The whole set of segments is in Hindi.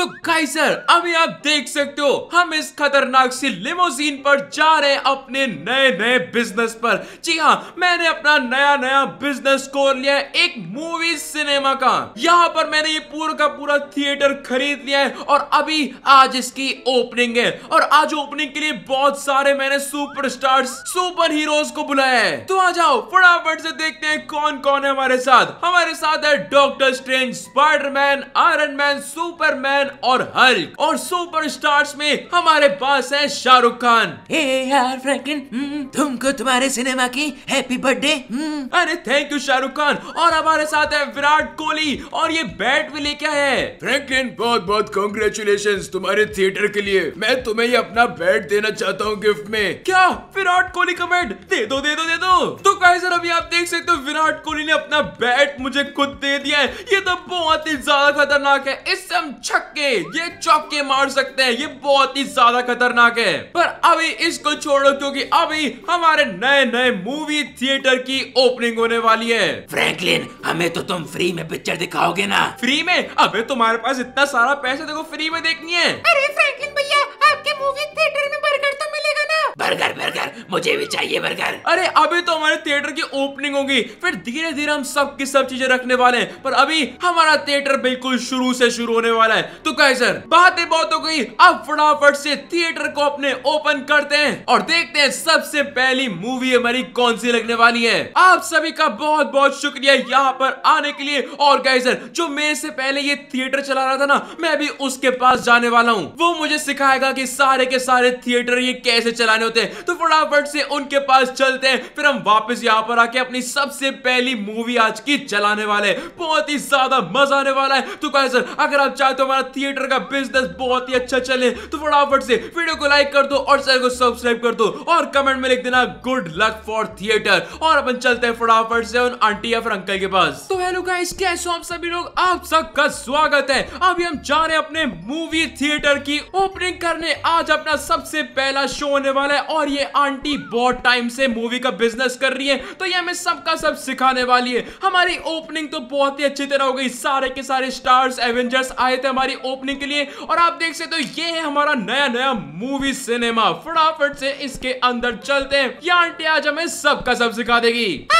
तो गाइजर अभी आप देख सकते हो, हम इस खतरनाक सी लिमोजीन पर जा रहे अपने नए नए बिज़नेस पर। जी हाँ मैंने अपना नया नया बिज़नेस खोल लिया है, एक मूवी सिनेमा का। यहाँ पर मैंने ये पूरा का पूरा थिएटर खरीद लिया है और अभी आज इसकी ओपनिंग है। और आज ओपनिंग के लिए बहुत सारे मैंने सुपरस्टार्स सुपर हीरोज को बुलाया है। तो आ जाओ, फटाफट से देखते हैं कौन कौन है हमारे साथ। हमारे साथ है Doctor Strange Spiderman Iron Man Superman और हल्क और सुपर सुपरस्टार्स में हमारे पास है शाहरुख खान ए यार फ्रैंकलिन हम्म, तुमको तुम्हारे सिनेमा की हैप्पी बर्थडे अरे थैंक यू शाहरुख खान और हमारे साथ है विराट कोहली और ये बैट भी लेके आया है। फ्रैंकलिन बहुत बहुत कॉन्ग्रेचुलेशन तुम्हारे थिएटर के लिए। मैं तुम्हें ये अपना बैट देना चाहता हूँ गिफ्ट में। क्या? विराट कोहली का बैट दे दो दे दो दे दो। तो सर अभी आप देख सकते हो विराट कोहली ने अपना बैट मुझे खुद दे दिया है। ये तो बहुत ही ज़्यादा खतरनाक है। इससे हम छक्के ये चौके मार सकते हैं। ये बहुत ही ज़्यादा खतरनाक है। पर अभी इसको छोड़ो क्योंकि अभी हमारे नए नए मूवी थिएटर की ओपनिंग होने वाली है। फ्रैंकलिन हमें तो तुम फ्री में पिक्चर दिखाओगे ना। फ्री में? अबे तुम्हारे पास इतना सारा पैसा देखो फ्री में देखनी है। अरे मुझे भी चाहिए बर्गर अरे, अभी तो हमारे थिएटर की ओपनिंग होगी। फिर धीरे धीरे हम सब की सब चीज़ें रखने वाले हैं। पर अभी हमारा थिएटर बिल्कुल शुरू से शुरू होने वाला है। तो कैसर बातें बहुत हो गई। अब फटाफट से थिएटर को अपने ओपन करते हैं। और देखते हैं सबसे पहली मूवी हमारी कौन सी लगने वाली है। आप सभी का बहुत बहुत शुक्रिया यहाँ पर आने के लिए। और कहे सर जो मेरे से पहले ये थिएटर चला रहा था ना, मैं भी उसके पास जाने वाला हूँ। वो मुझे सिखाएगा की सारे के सारे थिएटर ये कैसे चलाने होते हैं। तो फटाफट से उनके पास चलते हैं। फिर हम वापस यहाँ पर आके अपनी सबसे पहली मूवी आज की चलाने वाले बहुत ही ज़्यादा मज़ा आने वाला है। तो कैसे अगर आप चाहते हो हमारा थिएटर का बिज़नेस बहुत ही अच्छा चले। तो फटाफट से वीडियो को लाइक कर दो और चैनल को सब्सक्राइब कर दो। और कमेंट में लिख देना गुड लक फॉर थिएटर और अपन चलते हैं फटाफट से उन आंटी या फिर अंकल के पास। तो हेलो गाइस कैसे हो आप सभी लोग? आप सबका स्वागत है। अभी हम जा रहे हैं अपने मूवी थिएटर की ओपनिंग करने। आज अपना सबसे पहला शो होने वाला है और ये आंटी बहुत टाइम से मूवी का बिज़नेस कर रही है तो ये हमें सबका सब सिखाने वाली है। हमारी ओपनिंग तो बहुत ही अच्छी तरह हो गई। सारे के सारे स्टार्स एवेंजर्स आए थे हमारी ओपनिंग के लिए, और आप देख सकते हो तो ये है हमारा नया नया मूवी सिनेमा फटाफट से इसके अंदर चलते हैं। ये आंटी आज हमें सबका सब सिखा देगी। आओ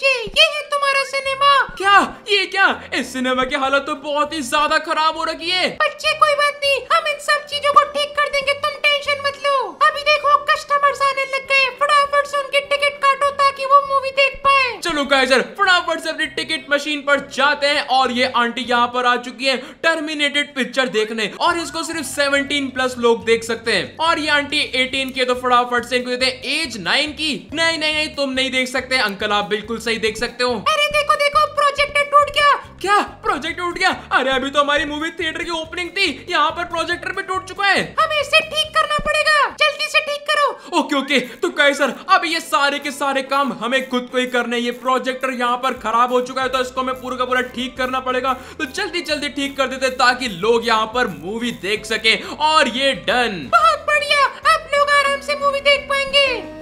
बच्चे ये है तुम्हारा सिनेमा। क्या? ये क्या? इस सिनेमा की हालत तो बहुत ही ज़्यादा खराब हो रखी है। बच्चे कोई बात नहीं हम इन सब चीज़ों को ठीक कर देंगे तुम टेंशन मत लो। अभी देखो कस्टमर्स आने लग गए फटाफट से उनकी टिकट काटो ताकि वो मूवी देख पाए। चलो गाइजर फटाफट से अपनी टिकट मशीन पर जाते हैं और ये आंटी यहाँ पर आ चुकी है टर्मिनेटेड पिक्चर देखने और इसको सिर्फ़ 17 प्लस लोग देख सकते हैं। और ये आंटी 18 की तो फटाफट से इनको देते हैं। एज 9 की? नहीं नहीं नहीं तुम नहीं देख सकते। अंकल आप बिल्कुल सही देख सकते हो। अरे देखो देखो प्रोजेक्टर टूट गया। क्या? प्रोजेक्ट टूट गया? अरे अभी तो हमारी मूवी थिएटर की ओपनिंग थी। यहाँ पर प्रोजेक्टर भी टूट चुका है। हमें ठीक करना पड़ेगा जल्दी से ठीक करो ओके ओके तो कहे सर, अब ये सारे के सारे काम हमें खुद को ही करने ये प्रोजेक्टर यहाँ पर खराब हो चुका है तो इसको हमें पूरा का पूरा ठीक करना पड़ेगा। तो जल्दी जल्दी ठीक कर देते ताकि लोग यहाँ पर मूवी देख सके। और ये डन बहुत बढ़िया! आप लोग आराम से मूवी देख पाएँगे।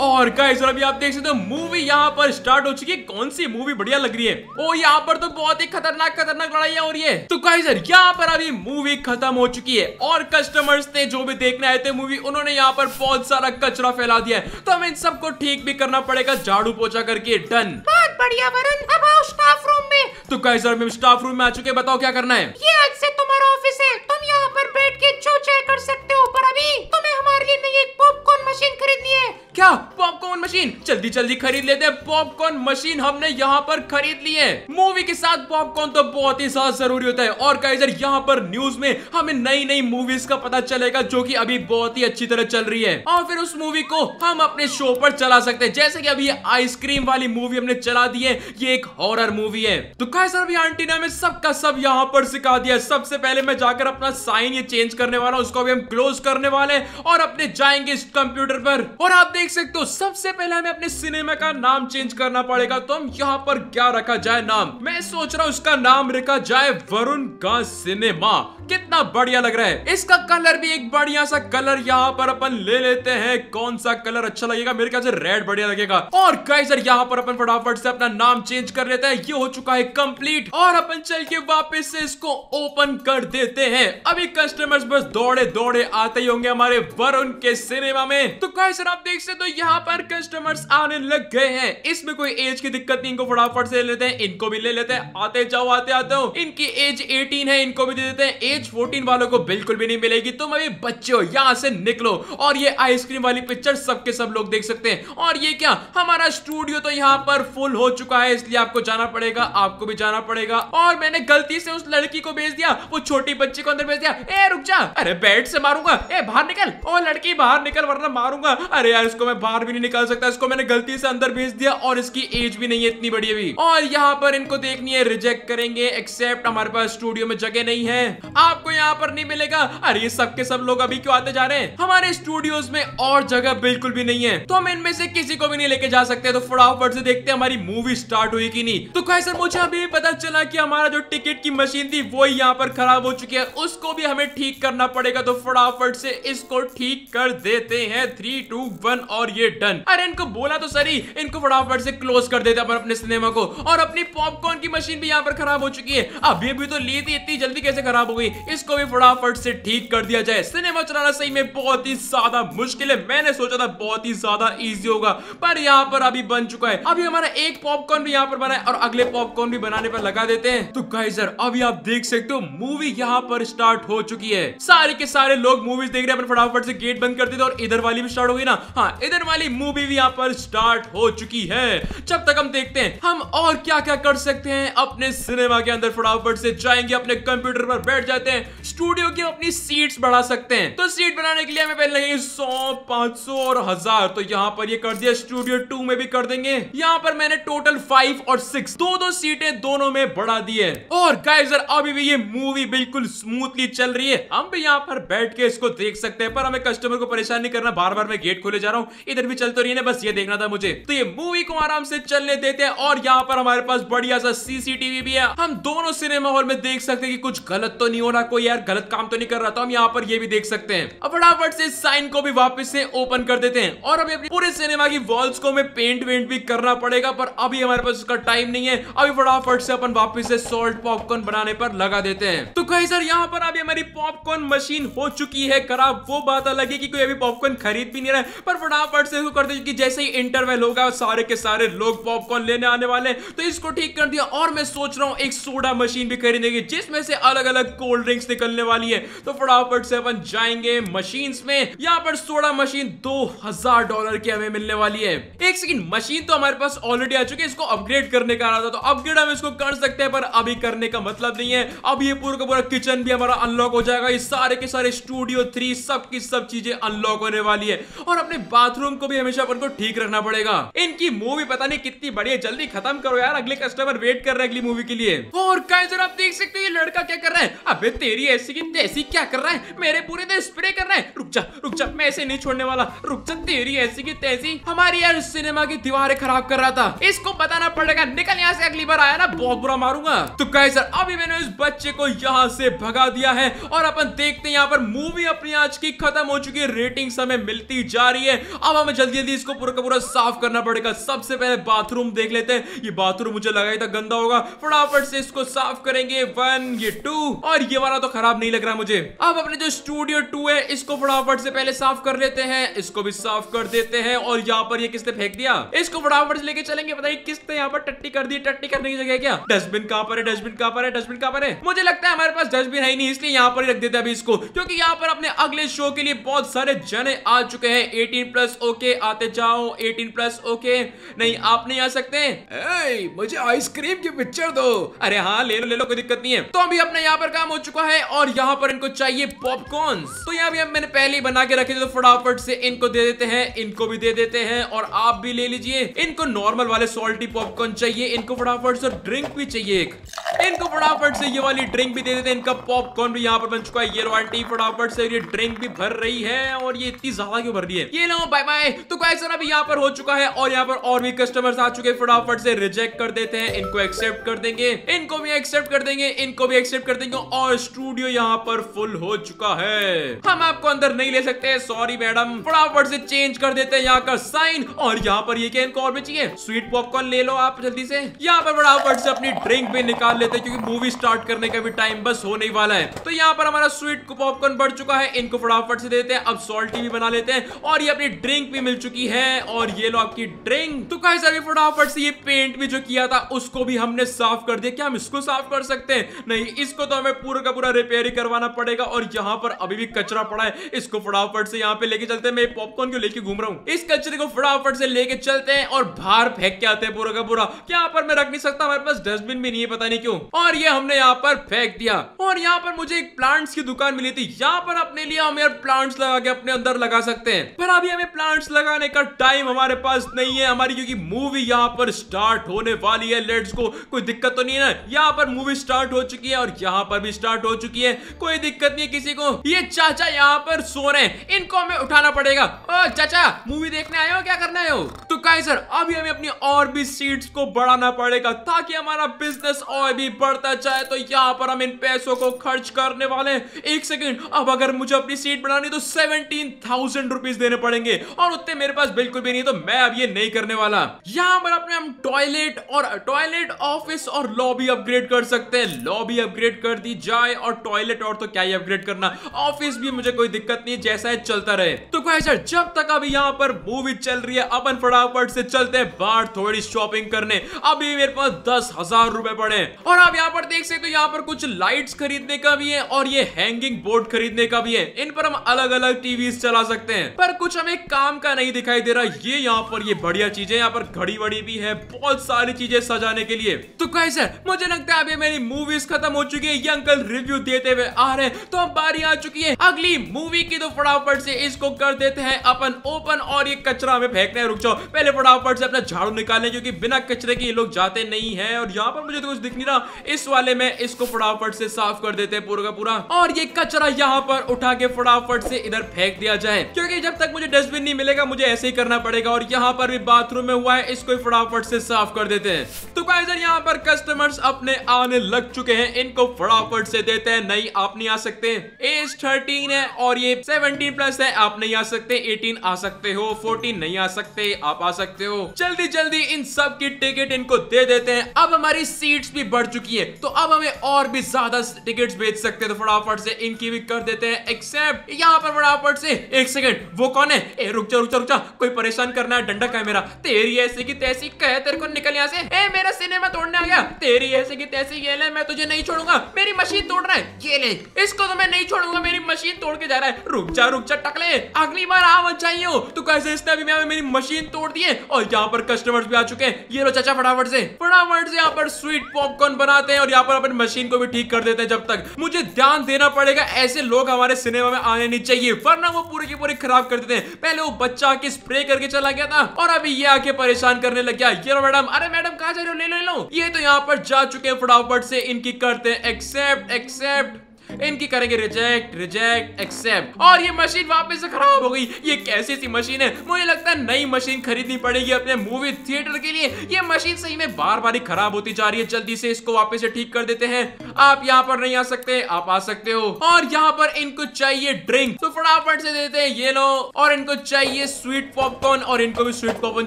और गाइस अभी आप देख सकते हो मूवी यहाँ पर स्टार्ट हो चुकी है। कौन सी मूवी बढ़िया लग रही है? ओ यहाँ पर तो बहुत ही खतरनाक खतरनाक लड़ाइयाँ हो रही है तो गाइस यहाँ पर अभी मूवी खत्म हो चुकी है और कस्टमर्स थे जो भी देखने आए थे मूवी उन्होंने यहाँ पर बहुत सारा कचरा फैला दिया है। तो हमें इन सबको ठीक भी करना पड़ेगा झाड़ू पोछा करके डन बहुत बढ़िया वरुण अब आओ स्टाफ रूम में। तो गाइस हम स्टाफ रूम में आ चुके बताओ क्या करना है? ये आज से तुम्हारा ऑफ़िस है। तुम यहाँ पर बैठ के जो चाहे कर सकते हो पर अभी तुम्हें हमारे लिए नई एक पॉपकॉर्न मशीन खरीदनी है। क्या? पॉपकॉर्न मशीन जल्दी जल्दी खरीद लेते हैं। पॉपकॉर्न मशीन हमने यहाँ पर खरीद ली है। मूवी के साथ पॉपकॉर्न तो बहुत ही ज़्यादा ज़रूरी होता है। और काइजर यहाँ पर न्यूज़ में हमें नई नई मूवीज़ का पता चलेगा, जो की अभी बहुत ही अच्छी तरह चल रही है। और फिर उस मूवी को हम अपने शो पर चला सकते हैं। जैसे की अभी आइसक्रीम वाली मूवी हमने चला दी है। ये एक हॉरर मूवी है। तो काइजर अभी आंटी ने हमें सबका सब यहाँ पर सिखा दिया सबसे पहले मैं जाकर अपना साइन ये चेंज करने वाला हूँ। उसको अभी हम क्लोज करने वाले हैं। और अपने जाएँगे इस कंप्यूटर पर। और आप देख सकते हो, सबसे पहले हमें अपने सिनेमा का नाम चेंज करना पड़ेगा। तो हम यहाँ पर क्या रखा जाए नाम? मैं सोच रहा हूँ उसका नाम रखा जाए वरुण का सिनेमा। कितना बढ़िया लग रहा है। इसका कलर भी एक बढ़िया सा कलर यहाँ पर अपन ले लेते हैं। कौन सा कलर अच्छा लगेगा? मेरे ख्याल से रेड बढ़िया लगेगा। और गाइजर यहाँ पर अपन फटाफट से अपना नाम चेंज कर लेते हैं। ये हो चुका है कंप्लीट और अपन चल के वापस से इसको ओपन कर देते हैं। अभी कस्टमर्स बस दौड़े दौड़े आते ही होंगे हमारे वरुण के सिनेमा में। तो गाइजर आप देख सकते हो, यहाँ पर कस्टमर्स आने लग गए हैं। इसमें कोई एज की दिक्कत नहीं, इनको फटाफट से ले लेते हैं, इनको भी ले लेते हैं। आते जाओ, आते आते हो। इनकी एज 18 है, इनको भी दे देते हैं। एज 14 वालों को बिल्कुल भी नहीं मिलेगी। तुम अभी बच्चे हो, यहाँ से निकलो। और ये आइसक्रीम वाली पिक्चर सबके सब लोग देख सकते हैं। और ये क्या? हमारा स्टूडियो तो यहाँ पर फुल हो चुका है, इसलिए आपको जाना पड़ेगा, आपको भी जाना पड़ेगा। और मैंने गलती से उस लड़की को भेज दिया, वो छोटी बच्ची को अंदर भेज दिया। ए, रुक जा। अरे बेड से मारूँगा। ए, बाहर निकल। ओ, लड़की, बाहर निकल, वरना मारूँगा। अरे यार, इसको मैं बाहर भी नहीं निकाल सकता। इसको मैंने गलती से अंदर भेज दिया और इसकी एज भी नहीं है इतनी बड़ी अभी। और यहाँ पर इनको देखनी है रिजेक्ट करेंगे एक्सेप्ट हमारे पास स्टूडियो में जगह नहीं है। आपको यहाँ पर नहीं मिलेगा। अरे सबके सब लोग अभी क्यों आते जा रहे हैं? हमारे स्टूडियोज में और जगह बिल्कुल भी नहीं है। तो हम इनमें से किसी को भी नहीं लेके जा सकते। तो फटाफट से देखते हैं हमारी मूवी स्टार्ट हुई कि नहीं। तो कैसे मुझे अभी पता चला कि हमारा जो टिकट की मशीन थी, वो यहाँ पर खराब हो चुकी है। उसको भी हमें ठीक करना पड़ेगा। तो फटाफट से इसको ठीक कर देते हैं। थ्री टू वन और ये डन अरे इनको बोला तो सही इनको फटाफट से क्लोज कर देते अपन अपने सिनेमा को। और अपनी पॉपकॉर्न की मशीन भी यहाँ पर खराब हो चुकी है। अभी भी तो ली थी, इतनी जल्दी कैसे खराब हो गई? इसको भी फटाफट से ठीक कर दिया जाए। सिनेमा चलाना सही में बहुत ही ज़्यादा मुश्किल है। मैंने सोचा था बहुत ही ज़्यादा इजी होगा। पर यहाँ पर अभी बन चुका है। अभी हमारा एक पॉपकॉर्न भी यहाँ पर बना है और अगले पॉपकॉर्न भी बनाने पर लगा देते हैं। तो गाइजर अभी आप देख सकते हो मूवी यहाँ पर स्टार्ट हो चुकी है। सारे के सारे लोग मूवीज़ देख रहे हैं। फटाफट से गेट बंद कर देते और इधर वाली भी स्टार्ट हो गई ना? हाँ इधर वाली मूवी भी यहाँ पर स्टार्ट हो चुकी है। जब तक हम देखते हैं, हम और क्या क्या कर सकते हैं? अपने सिनेमा के अंदर फटाफट से जाएँगे, अपने कंप्यूटर पर बैठ जाते हैं स्टूडियो की अपनी सीट्स बढ़ा सकते हैं। तो सीट बनाने के लिए हमें पहले लगेंगे सौ, पाँच और हज़ार। तो यहाँ पर ये कर दिया स्टूडियो टू में भी कर देंगे। यहाँ पर मैंने टोटल फाइव और सिक्स दो दो सीटें दोनों में बढ़ा दी है। और गाइजर अभी भी ये मूवी बिल्कुल स्मूथली चल रही है। हम भी यहाँ पर बैठ के इसको देख सकते हैं, पर हमें कस्टमर को परेशान नहीं करना बार बार मैं गेट खोले जा रहा हूँ। इधर भी चल तो रही है बस ये देखना था मुझे। तो ये मूवी को आराम से चलने देते हैं और यहाँ पर हमारे पास बढ़िया सा सीसीटीवी भी है। हम दोनों सिनेमा हॉल में देख सकते हैं कि कुछ गलत तो नहीं हो रहा, कोई यार गलत काम तो नहीं कर रहा तो हम यहाँ पर ये भी देख सकते हैं। अब फटाफट से साइन को भी वापस से ओपन कर देते हैं और अभी पूरे सिनेमा की वॉल्स को हमें पेंट वेंट भी करना पड़ेगा, पर अभी हमारे पास उसका टाइम नहीं है। अभी फटाफट से अपन वापस से सॉल्ट पॉपकॉर्न बनाने पर लगा देते हैं। तो कहीं सर यहाँ पर अभी हमारी पॉपकॉर्न मशीन हो चुकी है, खराब, वो बात अलग है कि कोई अभी पॉपकॉर्न खरीद भी नहीं रहा, पर फटाफट से इसको कर दे कि जैसे ही इंटरवल होगा, सारे के सारे लोग पॉपकॉर्न लेने आने वाले तो इसको ठीक कर दिया। और मैं सोच रहा हूँ एक सोडा मशीन भी खरीदेंगे, जिसमें से अलग अलग कोल्ड ड्रिंक्स निकलने वाली है। तो फटाफट से अपन जाएँगे मशीन में। यहाँ पर सोडा मशीन दो हज़ार डॉलर की हमें मिलने वाली है। एक सेकंड मशीन तो हमारे पास ऑलरेडी आ चुकी है, इसको अपग्रेड करने का रहा था। तो अपग्रेड हम इसको कर सकते हैं, पर अभी करने का मतलब नहीं है। अब ये पूरा का पूरा किचन भी हमारा अनलॉक हो जाएगा। ये सारे के सारे स्टूडियो थ्री सब की सब चीज़ें अनलॉक होने वाली है। और अपने बाथरूम को भी हमेशा अपन को ठीक रखना पड़ेगा। इनकी मूवी पता नहीं कितनी बड़ी है जल्दी खत्म करो यार, अगले कस्टमर वेट कर रहे हैं अगली मूवी के लिए। और काइजर आप देख सकते हो ये लड़का क्या कर रहा है? अबे तेरी ऐसी की तैसी क्या कर रहा है? मेरे पूरे दिन स्प्रे कर रहा है। रुक जा रुक जा, मैं ऐसे नहीं छोड़ने वाला। रुक जा, तेरी ऐसी की तैसी। हमारी यार सिनेमा की दीवारें खराब कर रहा था। इसको बताना पड़ेगा, निकल यहाँ से अगली बार आया ना, बहुत बुरा मारूँगा। तो काइजर अभी मैंने इस बच्चे को यहाँ से भगा दिया है। और अपन देखते हैं यहाँ पर मूवी अपनी आज की खत्म हो चुकी है रेटिंग्स हमें मिलती जा रही है। अब हमें जल्दी जल्दी इसको पूरा का पूरा साफ़ करना पड़ेगा। सबसे पहले बाथरूम देख लेते हैं। ये बाथरूम मुझे लगा था गंदा होगा। फटाफट से इसको साफ़ करेंगे। वन ये टू और ये वाला तो खराब नहीं लग रहा मुझे। अब अपने जो स्टूडियो टू है, इसको फटाफट से पहले साफ़ कर लेते हैं। इसको भी साफ़ कर देते हैं। और यहाँ पर ये किसने फेंक दिया? इसको फटाफट से लेके चलेंगे। बताइए किसने यहाँ पर टट्टी कर दी। टट्टी करने की जगह क्या? डस्टबिन कहाँ पर है? डस्टबिन कहाँ पर है? डस्टबिन कहाँ पर है? मुझे लगता है हमारे पास डस्टबिन है ही नहीं, इसलिए यहाँ पर ही रख देते हैं अभी इसको। क्योंकि यहाँ पर अपने अगले शो के लिए बहुत सारे जने आ चुके हैं। 18 प्लस ओके आते जाओ। 18 प्लस ओके। नहीं आप नहीं आ सकते। ए, मुझे आइसक्रीम की पिक्चर दो। अरे हाँ ले लो ले लो कोई दिक्कत नहीं है। तो अभी अपना यहाँ पर काम हो चुका है और यहाँ पर इनको चाहिए पॉपकॉर्न तो यहाँ भी मैंने पहले ही बना के रखे थे तो फटाफट से इनको दे देते हैं इनको भी दे देते हैं और आप भी ले लीजिए। इनको नॉर्मल वाले सॉल्टी पॉपकॉर्न चाहिए इनको फटाफट से ड्रिंक भी चाहिए एक। इनको फटाफट से ये वाली ड्रिंक भी दे देते हैं इनका पॉपकॉर्न भी यहाँ पर बन चुका है। ये आंटी फटाफट से ये ड्रिंक भी भर रही है और ये इतनी ज़्यादा क्यों भर रही है? ये लो बाय बाय तो कैसे अभी यहाँ पर हो चुका है और यहाँ पर और भी कस्टमर्स आ चुके फटाफट से रिजेक्ट कर देते हैं। इनको एक्सेप्ट कर देंगे। इनको भी एक्सेप्ट कर देंगे। इनको भी एक्सेप्ट कर देंगे। और स्टूडियो यहाँ पर फुल हो चुका है। हम आपको अंदर नहीं ले सकते। सॉरी मैडम फटाफट से चेंज कर देते हैं यहाँ का साइन और यहाँ पर ये क्या इनको और भी चाहिए? स्वीट पॉपकॉर्न ले लो आप जल्दी से। यहाँ पर फटाफट से अपनी ड्रिंक भी निकाल लेते हैं, क्योंकि मूवी स्टार्ट करने का भी टाइम बस होने वाला है। तो यहाँ पर हमारा स्वीट पॉपकॉर्न बढ़ चुका है। इनको फटाफट से देते हैं। अब सॉल्टी भी बना लेते हैं। और ये अपनी ड्रिंक भी मिल चुकी है और ये लो आपकी ड्रिंक तो कैसे अभी फटाफट से ये पेंट भी जो किया था, उसको भी हमने साफ़ कर दिया। क्या हम इसको साफ़ कर सकते हैं? नहीं, इसको तो हमें पूरा का पूरा रिपेयर ही करवाना पड़ेगा और यहाँ पर अभी भी कचरा पड़ा है। इसको फटाफट से यहाँ पे लेके चलते हैं। मैं पॉपकॉर्न क्यों लेके घूम रहा हूँ? इस कचरे को फटाफट से लेके चलते हैं और बाहर फेंक के आते हैं पूरा का पूरा। यहाँ पर मैं रख नहीं सकता? हमारे पास डस्टबिन भी नहीं है, पता नहीं क्यों। और ये हमने यहाँ पर फेंक दिया। और यहाँ पर मुझे एक प्लांट्स की दुकान मिली थी। यहाँ पर अपने लिए हम यार प्लांट्स लगा के अपने अंदर लगा सकते हैं। पर अभी हमें प्लांट्स लगाने का टाइम हमारे पास नहीं है। हमारी क्योंकि मूवी यहाँ पर स्टार्ट होने वाली है। लेट्स को कोई दिक्कत तो नहीं है ना? यहाँ पर मूवी स्टार्ट हो चुकी है और यहाँ पर भी स्टार्ट हो चुकी है। कोई दिक्कत नहीं किसी को। ये चाचा यहाँ पर सो रहे हैं। इनको हमें उठाना पड़ेगा। ओ, चाचा मूवी देखने आयो क्या करना हो? काय सर अभी हमें अपनी और भी सीट्स को बढ़ाना पड़ेगा ताकि हमारा बिज़नेस और भी बढ़ता जाए। तो यहाँ पर हम इन पैसों को खर्च करने वाले हैं। एक सेकंड अब अगर मुझे अपनी सीट बढ़ानी तो सेवनटीन थाउज़ेंड रुपीज़ देने पड़ेंगे। और उतने मेरे पास बिल्कुल भी नहीं तो मैं अब ये नहीं करने वाला। यहाँ पर अपने हम टॉयलेट और टॉयलेट ऑफ़िस और लॉबी अपग्रेड कर सकते हैं। लॉबी अपग्रेड कर दी जाए और टॉयलेट और तो क्या ही अपग्रेड करना। ऑफ़िस भी मुझे कोई दिक्कत नहीं, जैसा है चलता रहे। तो कहे सर जब तक अभी यहाँ पर मूवी चल रही है, अपन फटाफट से चलते हैं बाहर थोड़ी शॉपिंग करने। अभी मेरे पास दस हज़ार रुपए पड़े और आप यहाँ पर देख सकते हो, यहाँ पर कुछ लाइट्स खरीदने का भी है और ये हैंगिंग बोर्ड खरीदने का भी है। इन पर हम अलग अलग टीवी चला सकते हैं। पर कुछ हमें काम का नहीं दिखाई दे रहा। ये यहाँ पर ये बढ़िया चीज़ें यहाँ पर घड़ी वड़ी भी है, बहुत सारी चीज़ें सजाने के लिए। तो कहे सर मुझे लगता है अभी मेरी मूवीज़ खत्म हो चुकी है। ये अंकल रिव्यू देते हुए आ रहे हैं। तो अब बारी आ चुकी है अगली मूवी की। तो फटाफट से इसको कर देते हैं अपन ओपन और ये कचरा में फेंकना है। रुक जाओ पहले फटाफट से अपना झाड़ू निकालें क्योंकि बिना कचरे के ये लोग जाते नहीं है, और यहाँ पर मुझे तो कुछ दिख नहीं रहा। इस वाले में इसको फटाफट से साफ़ कर देते हैं पूरा का पूरा। और ये कचरा यहाँ पर उठा के फटाफट से इधर फेंक दिया जाए, क्योंकि जब तक मुझे डस्टबिन नहीं मिलेगा, मुझे ऐसे ही करना पड़ेगा, और यहाँ पर भी बाथरूम में हुआ है, इसको फटाफट से साफ़ कर देते हैं। तो गाइस यहाँ पर कस्टमर्स अपने आने लग चुके हैं, इनको फटाफट से देते हैं, नहीं, आप नहीं आ सकते। एज थर्टीन है, और ये सेवनटीन प्लस है, आप नहीं आ सकते एटीन आ सकते हो फोर्टीन नहीं आ सकते, आप आ सकते हो। जल्दी जल्दी इन सब की टिकट इनको दे देते हैं। अब हमारी सीट्स भी बढ़ चुकी है। तो अब हमें और भी ज़्यादा टिकट्स बेच सकते हैं। तो फटाफट से इनकी भी कर देते हैं एक्सेप्ट यहाँ पर फटाफट से एक सेकंड वो कौन है? ए, रुक जा रुक जा रुक जा। कोई परेशान करना है, डंडा का है मेरा। तेरी ऐसी की तैसी कह तेरे को निकल यहाँ से। ए, मेरा सिनेमा तोड़ने आ गया। तेरी ऐसी की तैसी ये ले, मैं तुझे नहीं छोड़ूँगा। मेरी मशीन तोड़ रहा है। ये ले। इसको तो मैं नहीं छोड़ूँगा। मेरी मशीन तोड़ के जा रहा है। रुक जा रुक जा, टकले। अगली बार आ मत चाहिए हो तो कैसे इसने अभी मेरी मशीन तोड़ दी? है और यहाँ पर कस्टमर्स भी आ चुके हैं। ये लो चाचा फटाफट से। फटाफट से यहाँ पर स्वीट पॉपकॉर्न बनाते हैं और यहाँ पर अपनी मशीन को भी ठीक कर देते हैं जब तक। मुझे ध्यान देना पड़ेगा, ऐसे लोग हमारे सिनेमा में आने नहीं चाहिए, वरना वो पूरे की पूरे खराब कर देते हैं। पहले वो बच्चा आके स्प्रे करके चला गया था और अभी ये आके परेशान करने लग गया। ये मैडम अरे मैडम कहा जा रहे हो? ले लो ये तो यहाँ पर जा चुके हैं फटाफट से। इनकी करते हैं एक्सेप्ट एक्सेप्ट इनकी करेंगे रिजेक्ट रिजेक्ट एक्सेप्ट और ये मशीन वापस से खराब हो गई। ये कैसी सी मशीन है? मुझे लगता है नई मशीन खरीदनी पड़ेगी अपने मूवी थिएटर के लिए। ये मशीन सही में बार बार ही खराब होती जा रही है। जल्दी से इसको वापस से ठीक कर देते हैं। आप यहाँ पर नहीं आ सकते, आप आ सकते हो। और यहाँ पर इनको चाहिए ड्रिंक तो फटाफट से देते हैं ये लो। और इनको चाहिए स्वीट पॉपकॉर्न और इनको भी स्वीट पॉपकॉर्न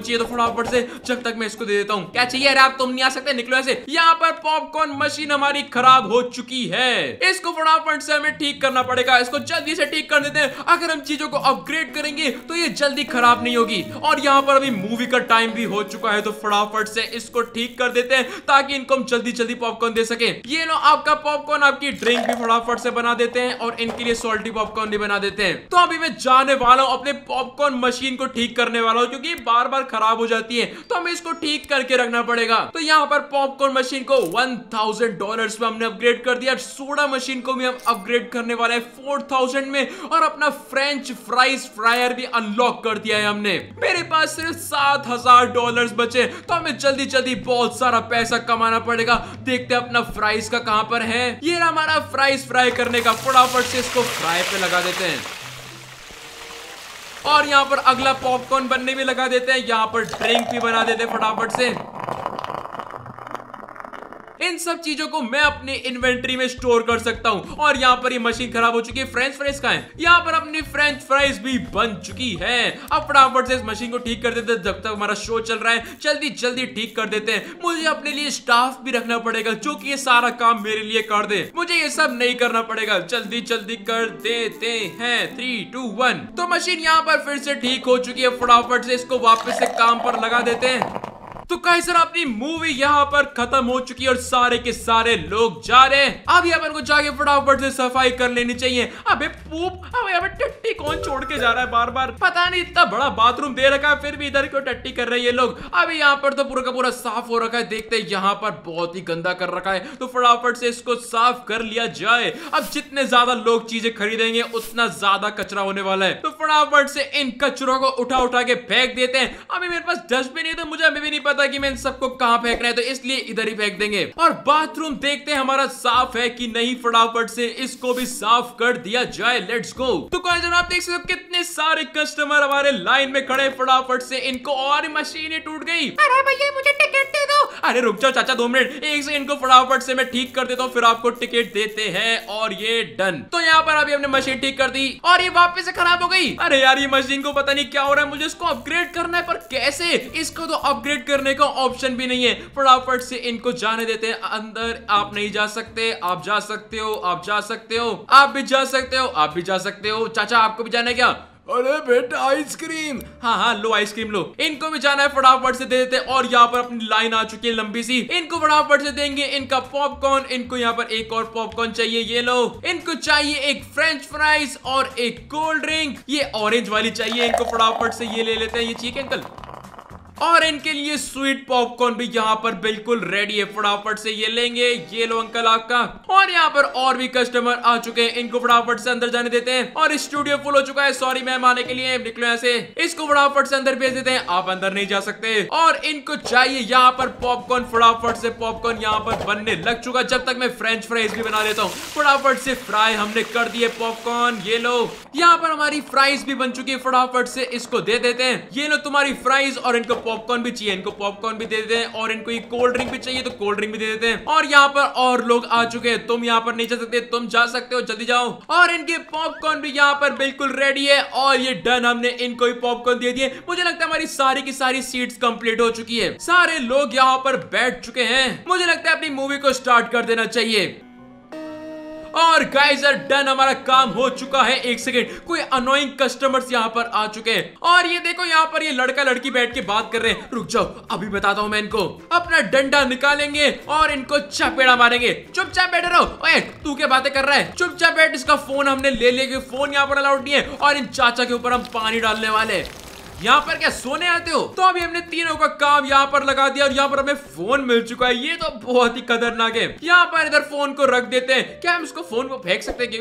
चाहिए। तो फटाफट से, जब तक मैं इसको दे देता हूँ। क्या चाहिए? अरे आप तुम नहीं आ सकते, निकलो ऐसे। यहाँ पर पॉपकॉर्न मशीन हमारी खराब हो चुकी है। इसको फटाफट से हमें ठीक करना पड़ेगा। इसको जल्दी से ठीक कर देते हैं। अगर हम चीज़ों को अपग्रेड करेंगे तो ये जल्दी खराब नहीं होगी। और यहाँ पर अभी मूवी का टाइम भी हो चुका है तो फटाफट से इसको ठीक कर देते हैं, ताकि इनको हम जल्दी जल्दी पॉपकॉर्न दे सके। ये लो आपका पॉपकॉर्न आपकी ड्रिंक भी फटाफट से बना देते हैं और इनके लिए सॉल्टी पॉपकॉर्न भी बना देते हैं। तो अभी मैं जाने वाला हूँ अपने पॉपकॉर्न मशीन को ठीक करने वाला हूँ क्योंकि बार बार खराब हो जाती है। तो हमें इसको ठीक करके रखना पड़ेगा। तो यहाँ पर पॉपकॉर्न मशीन को वन थाउज़ेंड डॉलर में हमने अपग्रेड कर दिया सोडा मशीन को भी हम अपग्रेड करने वाले हैं फोर थाउज़ेंड में और अपना फ्रेंच फ्राइज फ्रायर भी अनलॉक कर दिया है हमने। मेरे पास सिर्फ़ सात हज़ार डॉलर बचे। तो हमें जल्दी जल्दी बहुत सारा पैसा कमाना पड़ेगा। देखते हैं अपना फ्राइज का कहाँ पर है। ये हमारा फ्राइज फ्राई करने का। फटाफट से इसको फ्राई पे लगा देते हैं। और यहाँ पर अगला पॉपकॉर्न बनने भी लगा देते हैं। यहाँ पर ड्रिंक भी बना देते हैं फटाफट से। इन सब चीज़ों को मैं अपनी इन्वेंट्री में स्टोर कर सकता हूँ। और यहाँ पर ये मशीन खराब हो चुकी है। फ्रेंच फ्राइज का है यहाँ पर अपनी फ्रेंच फ्राइज भी बन चुकी है। अब फटाफट से इस मशीन को ठीक कर देते जब तक हमारा शो चल रहा है, जल्दी जल्दी ठीक कर देते हैं। मुझे अपने लिए स्टाफ भी रखना पड़ेगा, जो कि ये सारा काम मेरे लिए कर दे। मुझे ये सब नहीं करना पड़ेगा। जल्दी जल्दी कर देते हैं। थ्री टू वन तो मशीन यहाँ पर फिर से ठीक हो चुकी है। फटाफट से इसको वापस से काम पर लगा देते हैं। तो कहीं सर अपनी मूवी यहाँ पर खत्म हो चुकी है और सारे के सारे लोग जा रहे हैं। अब अपन को जाके फटाफट से सफ़ाई कर लेनी चाहिए। अबे पूप, अब यहाँ पे टट्टी कौन छोड़ के जा रहा है बार बार पता नहीं, इतना बड़ा बाथरूम दे रखा है, फिर भी इधर क्यों टट्टी कर रहे हैं ये लोग? अभी यहाँ पर तो पूरा का पूरा साफ़ हो रखा है, देखते हैं यहाँ पर बहुत ही गंदा कर रखा है। तो फटाफट से इसको साफ़ कर लिया जाए। अब जितने ज़्यादा लोग चीज़ें खरीदेंगे, उतना ज़्यादा कचरा होने वाला है। तो फटाफट से इन कचरों को उठा उठा के फेंक देते हैं। अभी मेरे पास डस्टबिन है तो मुझे अभी भी नहीं पता कि मैं इन सबको कहाँ फेंकना है तो इसलिए इधर ही फेंक देंगे। और बाथरूम देखते हैं हमारा साफ़ है कि नहीं, फटाफट से इसको भी साफ़ कर दिया जाए। लेट्स गो तो आप देख सकते हो कितने सारे कस्टमर हमारे लाइन में खड़े फटाफट से इनको और मशीनें टूट गई। अरे भैया, मुझे अरे रुक जाओ चाचा, दो मिनट। एक से इनको फटाफट से मैं ठीक कर देता हूँ, फिर आपको टिकट देते हैं और ये डन। तो यहाँ पर अभी हमने मशीन ठीक कर दी और ये वापस खराब हो गई। अरे यार, ये मशीन को पता नहीं क्या हो रहा है, मुझे इसको अपग्रेड करना है, पर कैसे? इसको तो अपग्रेड करने का ऑप्शन भी नहीं है। फटाफट से इनको जाने देते हैं। अंदर आप नहीं जा सकते, आप जा सकते हो, आप जा सकते हो, आप भी जा सकते हो, आप भी जा सकते हो। चाचा, आपको भी जाना है क्या? अरे बेटा, आइसक्रीम। हाँ हाँ लो आइसक्रीम, लो। इनको भी जाना है फटाफट से दे देते हैं। और यहाँ पर अपनी लाइन आ चुकी है लंबी सी। इनको फटाफट से देंगे। इनका पॉपकॉर्न इनको यहाँ पर एक और पॉपकॉर्न चाहिए, ये लो। इनको चाहिए एक फ्रेंच फ्राइज और एक कोल्ड ड्रिंक ये ऑरेंज वाली चाहिए। इनको फटाफट से ये ले लेते हैं। ये है अंकल और इनके लिए स्वीट पॉपकॉर्न भी यहाँ पर बिल्कुल रेडी है। फटाफट से ये लेंगे, ये लो अंकल आपका। और यहाँ पर और भी कस्टमर आ चुके हैं। इनको फटाफट से अंदर जाने देते हैं। और स्टूडियो फुल हो चुका है। सॉरी मैम आने के लिए निकलो यहाँ से। इसको फटाफट से अंदर भेज देते हैं। आप अंदर नहीं जा सकते। और इनको चाहिए यहाँ पर पॉपकॉर्न फटाफट से पॉपकॉर्न यहाँ पर बनने लग चुका जब तक मैं फ्रेंच फ्राइज भी बना लेता हूँ। फटाफट से फ्राई हमने कर दिए पॉपकॉर्न ये लो। यहाँ पर हमारी फ्राइज भी बन चुकी है। फटाफट से इसको दे देते हैं। ये लो तुम्हारी फ्राइज और इनको पॉपकॉर्न भी चाहिए, इनको पॉपकॉर्न भी दे देते हैं और इनको कोल्ड ड्रिंक भी चाहिए तो कोल्ड ड्रिंक भी दे देते हैं। और यहाँ पर और लोग आ चुके हैं। तुम यहाँ पर नहीं जा सकते, तुम जा सकते हो, जल्दी जाओ। और इनके पॉपकॉर्न भी यहाँ पर बिल्कुल रेडी है और ये डन हमने इनको ही पॉपकॉर्न दे दिए। मुझे लगता है हमारी सारी की सारी सीट्स कंप्लीट हो चुकी है। सारे लोग यहाँ पर बैठ चुके हैं। मुझे लगता है अपनी मूवी को स्टार्ट कर देना चाहिए। और गाइजर डन हमारा काम हो चुका है। एक सेकेंड कोई अनोइंग कस्टमर्स यहाँ पर आ चुके हैं। और ये देखो, यहाँ पर ये लड़का लड़की बैठ के बात कर रहे हैं। रुक जाओ, अभी बताता हूँ मैं इनको। अपना डंडा निकालेंगे और इनको चपेड़ा मारेंगे। चुपचाप बैठे रहो। ओए, तू क्या बातें कर रहा है? चुपचाप बैठ, इसका फ़ोन हमने ले लिया फ़ोन यहाँ पर अलाउड नहीं है। और इन चाचा के ऊपर हम पानी डालने वाले यहाँ पर क्या सोने आते हो? तो अभी हमने तीनों का काम यहाँ पर लगा दिया और यहाँ पर हमें फ़ोन मिल चुका है। ये तो बहुत ही खतरनाक है। यहाँ पर इधर फ़ोन को रख देते हैं। क्या हम इसको फ़ोन को फेंक सकते हैं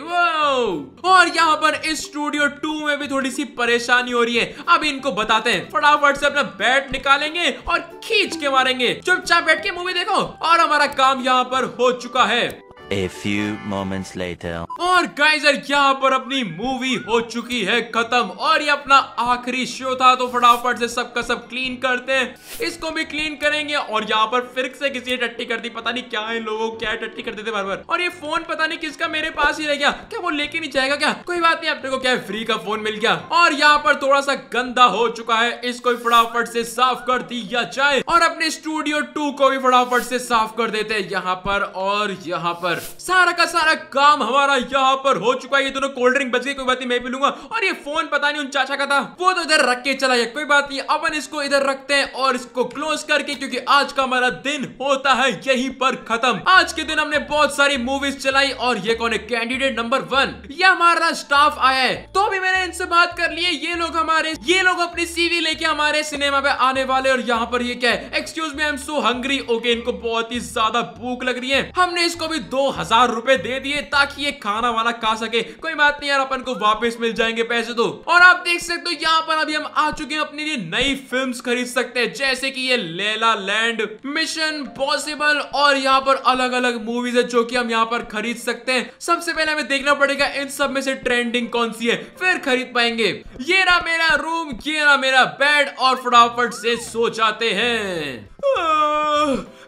और यहाँ पर इस स्टूडियो टू में भी थोड़ी सी परेशानी हो रही है। अब इनको बताते हैं। फटाफट से अपना बैट निकालेंगे और खींच के मारेंगे। चुपचाप बैठ के मूवी देखो। और हमारा काम यहाँ पर हो चुका है। A few moments later. और गाइजर यहाँ पर अपनी मूवी हो चुकी है खत्म और ये अपना आखिरी शो था तो फटाफट से सबका सब क्लीन करते हैं। इसको भी क्लीन करेंगे और यहाँ पर फिर से किसी ने टट्टी कर दी। पता नहीं क्या है लोगों, क्या टट्टी करते थे बार बार और ये फ़ोन पता नहीं किसका मेरे पास ही रह गया। क्या वो लेके नहीं जाएगा क्या? कोई बात नहीं अपने को क्या फ्री का फ़ोन मिल गया। और यहाँ पर थोड़ा सा गंदा हो चुका है। इसको भी फटाफट से साफ़ कर दिया जाए। और अपने स्टूडियो टू को भी फटाफट से साफ़ कर देते यहाँ पर और यहाँ पर। सारा का सारा काम हमारा यहाँ पर हो चुका है। ये दोनों कोल्ड ड्रिंक बच गई कोई बात नहीं, मैं पी लूँगा। और ये फ़ोन पता नहीं उन चाचा का था, वो तो इधर रख के चला गया। कोई बात नहीं, अपन इसको इधर रखते हैं और इसको क्लोज करके, क्योंकि आज का हमारा दिन होता है यहीं पर खत्म। आज के दिन हमने बहुत सारी मूवीज़ चलाई और ये कौन है? कैंडिडेट नंबर वन ये हमारा स्टाफ आया है। तो अभी मैंने इनसे बात कर ली है, ये लोग हमारे, ये लोग अपनी सीवी लेके हमारे सिनेमा पे आने वाले और यहाँ पर ये क्या है? Excuse me I am so hungry okay इनको बहुत ही ज़्यादा भूख लग रही है। हमने इसको भी दो हज़ार रुपए दे दिए ताकि ये खाना वाना खा सके। कोई बात नहीं यार, अपन को वापस मिल जाएँगे पैसे तो। और आप देख सकते हो, यहाँ पर अभी हम आ चुके हैं, अपने लिए नई फिल्म्स खरीद सकते हैं, जैसे कि ये लेला लैंड मिशन पॉसिबल और यहाँ पर अलग अलग मूवीज़ है जो की हम यहाँ पर खरीद सकते हैं। सबसे पहले हमें देखना पड़ेगा, इन सब में से ट्रेंडिंग कौन सी है, फिर खरीद पाएँगे। ये रहा मेरा रूम ये रहा मेरा बेड और फटाफट से सो जाते हैं।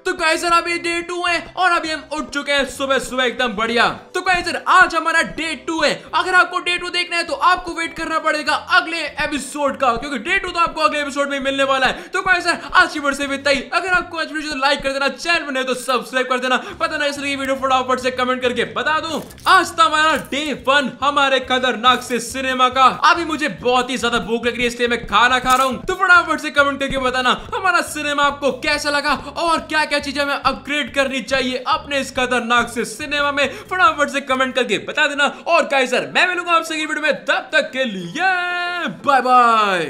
तो सर अभी डे टू है, और अभी हम उठ चुके हैं सुबह सुबह एकदम बढ़िया। गाइस आज हमारा डे टू है। अगर आपको डे टू देखना है तो आपको वेट करना पड़ेगा अगले एपिसोड का, क्योंकि डे टू तो आपको अगले एपिसोड में मिलने वाला है। तो गाइस आज की वीडियो से इतना अगर आपको आज वीडियो लाइक कर देना चैनल नहीं तो सब्सक्राइब कर देना। पता नहीं इसलिए वीडियो फटाफट से कमेंट करके बता दूँ। आज था हमारा डे वन हमारे खतरनाक से सिनेमा का। अभी मुझे बहुत ही ज़्यादा भूख लग रही है, इसलिए मैं खाना खा रहा हूँ। तो फटाफट से कमेंट करके बताना, हमारा सिनेमा आपको कैसा लगा और क्या क्या चीज़ें हमें अपग्रेड करनी चाहिए अपने इस खतरनाक से सिनेमा में। फटाफट से कमेंट करके बता देना। और गाइस सर मैं मिलूँगा आपसे वीडियो में। तब तक के लिए बाय बाय